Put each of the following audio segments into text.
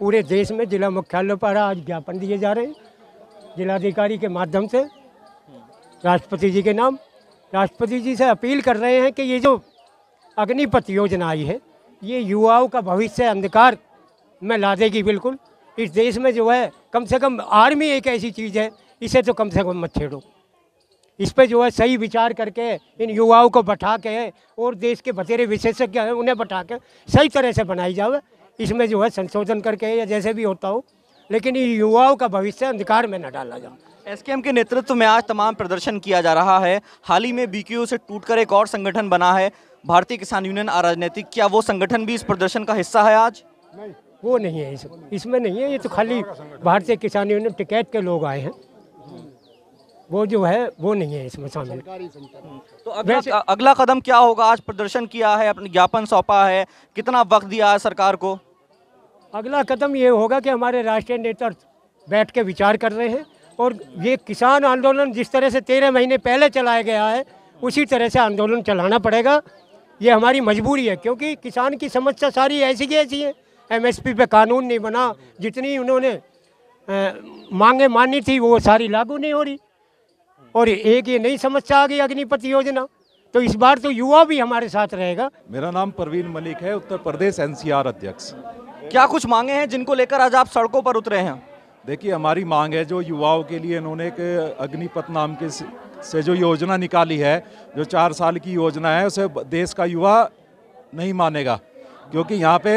पूरे देश में जिला मुख्यालयों पर आज ज्ञापन दिए जा रहे हैं। जिलाधिकारी के माध्यम से। राष्ट्रपति जी के नाम। राष्ट्रपति जी से अपील कर रहे हैं कि ये जो अग्निपथ योजना आई है, ये युवाओं का भविष्य अंधकार में ला देगी बिल्कुल। इस देश में जो है, कम से कम आर्मी एक ऐसी चीज़ है, इसे तो कम से कम मत छेड़ो। इस पे जो है सही विचार करके इन युवाओं को बैठा के और देश के बतेरे विशेषज्ञ हैं, उन्हें बैठा के सही तरह से बनाई जाए इसमें जो है संशोधन करके या जैसे भी होता हो लेकिन युवाओं का भविष्य अंधकार में न डाला जाए। एसकेएम के नेतृत्व में आज तमाम प्रदर्शन किया जा रहा है। हाल ही में बीकेयू से टूटकर एक और संगठन बना है। भारतीय किसान यूनियन अराजनैतिक क्या वो संगठन भी इस प्रदर्शन का हिस्सा है आज? नहीं वो नहीं है इस, इसमें नहीं है ये तो खाली भारतीय किसान यूनियन टिकैत के लोग आए हैं। वो जो है वो नहीं है इसमें शामिल। तो अगला अगला कदम क्या होगा? आज प्रदर्शन किया है अपने ज्ञापन सौंपा है। कितना वक्त दिया है सरकार को? अगला कदम ये होगा कि हमारे राष्ट्रीय नेतृत्व बैठ के विचार कर रहे हैं और ये किसान आंदोलन जिस तरह से तेरह महीने पहले चलाया गया है उसी तरह से आंदोलन चलाना पड़ेगा। ये हमारी मजबूरी है क्योंकि किसान की समस्या सारी ऐसी की ऐसी है। एमएसपी पे कानून नहीं बना जितनी उन्होंने मांगे मानी थी वो सारी लागू नहीं हो रही। और एक ये नई समस्या आ गई अग्निपति योजना। तो इस बार तो युवा भी हमारे साथ रहेगा। मेरा नाम परवीन मलिक है उत्तर प्रदेश एनसीआर अध्यक्ष। क्या कुछ मांगे हैं जिनको लेकर आज आप सड़कों पर उतरे हैं? देखिए हमारी मांग है जो युवाओं के लिए इन्होंने एक अग्निपथ नाम के से जो योजना निकाली है जो चार साल की योजना है उसे देश का युवा नहीं मानेगा। क्योंकि यहाँ पे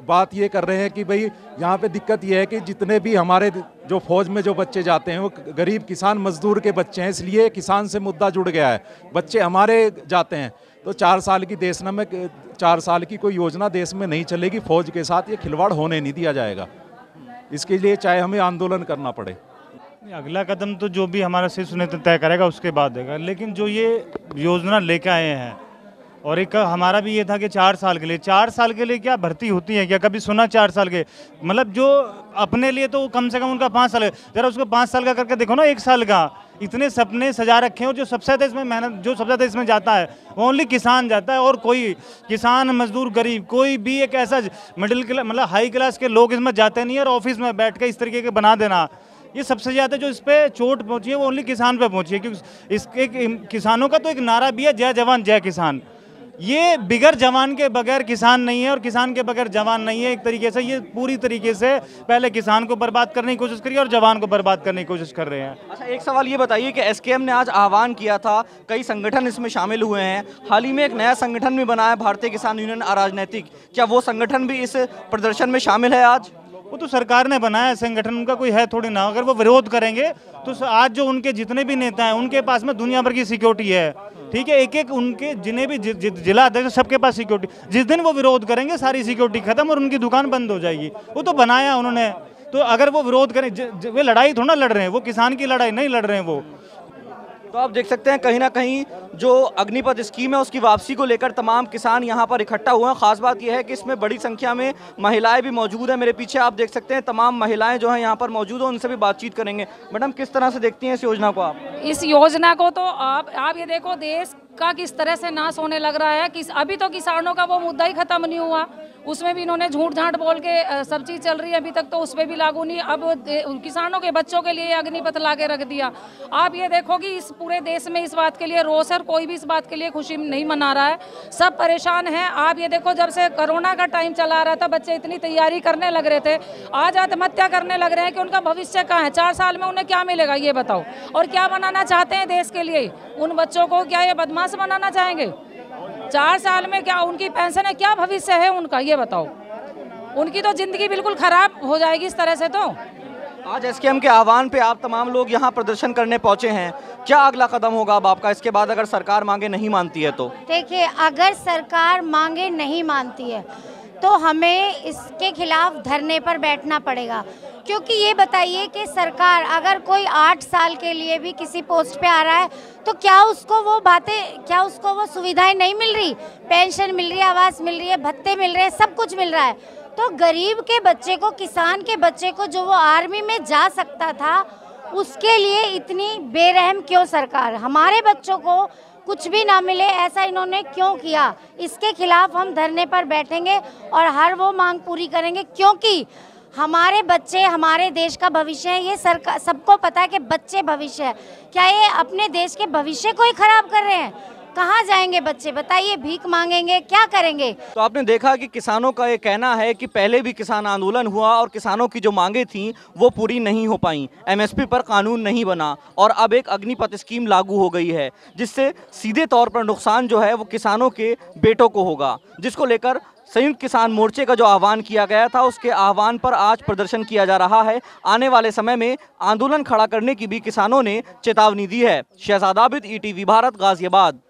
बात ये कर रहे हैं कि भाई, यहाँ पे दिक्कत ये है कि जितने भी हमारे जो फौज में जो बच्चे जाते हैं, वो गरीब किसान मजदूर के बच्चे हैं, इसलिए किसान से मुद्दा जुड़ गया है। बच्चे हमारे जाते हैं तो चार साल की देश में चार साल की कोई योजना देश में नहीं चलेगी, फौज के साथ ये खिलवाड़ होने नहीं दिया जाएगा। इसके लिए चाहे हमें आंदोलन करना पड़े। अगला कदम तो जो भी हमारा शीर्ष नेतृत्व तय करेगा, उसके बाद देगा। लेकिन जो ये योजना लेके आए हैं और एक हमारा भी ये था कि चार साल के लिए। चार साल के लिए क्या भर्ती होती है क्या? कभी सुना चार साल के? मतलब जो अपने लिए तो कम से कम उनका पाँच साल जरा उसको पाँच साल का करके देखो ना, एक साल का। इतने सपने सजा रखे हो जो सबसे ज़्यादा इसमें मेहनत, जो सबसे ज़्यादा इसमें जाता है, वो ओनली किसान जाता है। और कोई किसान, मजदूर, गरीब, कोई भी एक ऐसा मिडिल क्लास मतलब हाई क्लास के लोग इसमें जाते नहीं और ऑफ़िस में बैठ कर इस तरीके के बना देना। ये सबसे ज़्यादा जो इस पर चोट पहुँची है, वो ओनली किसान पर पहुँची है। क्योंकि इसके किसानों का तो एक नारा भी है, जय जवान, जय किसान। ये बिगर जवान के बगैर किसान नहीं है और किसान के बगैर जवान नहीं है। एक तरीके से, ये पूरी तरीके से पहले किसान को बर्बाद करने की कोशिश करी और जवान को बर्बाद करने की कोशिश कर रहे हैं। अच्छा एक सवाल ये बताइए कि एसकेएम ने आज आह्वान किया था, कई संगठन इसमें शामिल हुए हैं। हाल ही में एक नया संगठन भी बना है, भारतीय किसान यूनियन अराजनैतिक। क्या वो संगठन भी इस प्रदर्शन में शामिल है आज? वो तो सरकार ने बनाया संगठन उनका कोई है थोड़ी ना। अगर वो विरोध करेंगे तो आज जो उनके जितने भी नेता हैं उनके पास में दुनिया भर की सिक्योरिटी है। ठीक है एक एक उनके जिन्हें भी जि, जि, जिला अध्यक्ष सबके पास सिक्योरिटी जिस दिन वो विरोध करेंगे सारी सिक्योरिटी खत्म और उनकी दुकान बंद हो जाएगी। वो तो बनाया उन्होंने। तो अगर वो विरोध करें वे लड़ाई थोड़ा लड़ रहे हैं वो किसान की लड़ाई नहीं लड़ रहे हैं वो। तो आप देख सकते हैं कहीं ना कहीं जो अग्निपथ स्कीम है, उसकी वापसी को लेकर तमाम किसान यहाँ पर इकट्ठा हुए हैं। खास बात यह है कि इसमें बड़ी संख्या में महिलाएँ भी मौजूद हैं। मेरे पीछे आप देख सकते हैं तमाम महिलाएँ जो हैं यहाँ पर मौजूद हैं, उनसे भी बातचीत करेंगे। मैडम, किस तरह से देखती हैं इस योजना को आप? इस योजना को तो आप आप ये देखो, देश का किस तरह से नाश होने लग रहा है। किस, अभी तो किसानों का वो मुद्दा ही खत्म नहीं हुआ। उसमें भी इन्होंने झूठ झाट बोल के सब चीज़ चल रही है अभी तक तो उस पर भी लागू नहीं। अब किसानों के बच्चों के लिए अग्निपथ ला के रख दिया। आप ये देखो कि इस पूरे देश में इस बात के लिए रोष है कोई भी इस बात के लिए खुशी नहीं मना रहा है। सब परेशान हैं। आप ये देखो, जब से कोरोना का टाइम चला रहा था, बच्चे इतनी तैयारी करने लग रहे थे, आज आत्महत्या करने लग रहे हैं कि उनका भविष्य कहाँ है? चार साल में उन्हें क्या मिलेगा, ये बताओ? और क्या बनाना चाहते हैं देश के लिए? उन बच्चों को क्या ये बदमाश बनाना चाहेंगे? चार साल में क्या उनकी पेंशन है? क्या भविष्य है उनका? ये बताओ। उनकी तो ज़िंदगी बिल्कुल खराब हो जाएगी इस तरह से तो। आज एसकेएम के आह्वान पे आप तमाम लोग यहाँ प्रदर्शन करने पहुँचे हैं। क्या अगला कदम होगा अब आपका? इसके बाद अगर सरकार मांगे नहीं मानती है तो। देखिए अगर सरकार मांगे नहीं मानती है तो हमें इसके खिलाफ धरने पर बैठना पड़ेगा। क्योंकि ये बताइए कि सरकार अगर कोई आठ साल के लिए भी किसी पोस्ट पे आ रहा है तो क्या उसको वो बातें, क्या उसको वो सुविधाएँ नहीं मिल रही? पेंशन मिल रही है, आवास मिल रही है, भत्ते मिल रहे हैं, सब कुछ मिल रहा है। तो गरीब के बच्चे को, किसान के बच्चे को जो वो आर्मी में जा सकता था, उसके लिए इतनी बेरहम क्यों सरकार? हमारे बच्चों को कुछ भी ना मिले, ऐसा इन्होंने क्यों किया? इसके खिलाफ हम धरने पर बैठेंगे और हर वो मांग पूरी करेंगे, क्योंकि हमारे बच्चे, हमारे देश का भविष्य है, ये सरकार सबको पता है कि बच्चे भविष्य है। क्या ये अपने देश के भविष्य को ही खराब कर रहे हैं? कहाँ जाएँगे बच्चे? बताइए, भीख मांगेंगे, क्या करेंगे? तो आपने देखा कि किसानों का ये कहना है कि पहले भी किसान आंदोलन हुआ और किसानों की जो मांगे थी, वो पूरी नहीं हो पाई। एमएसपी पर कानून नहीं बना और अब एक अग्निपथ स्कीम लागू हो गई है, जिससे सीधे तौर पर नुकसान जो है, वो किसानों के बेटों को होगा, जिसको लेकर संयुक्त किसान मोर्चे का जो आह्वान किया गया था, उसके आह्वान पर आज प्रदर्शन किया जा रहा है। आने वाले समय में आंदोलन खड़ा करने की भी किसानों ने चेतावनी दी है। शहजाद आबिद ईटीवी भारत, गाजियाबाद।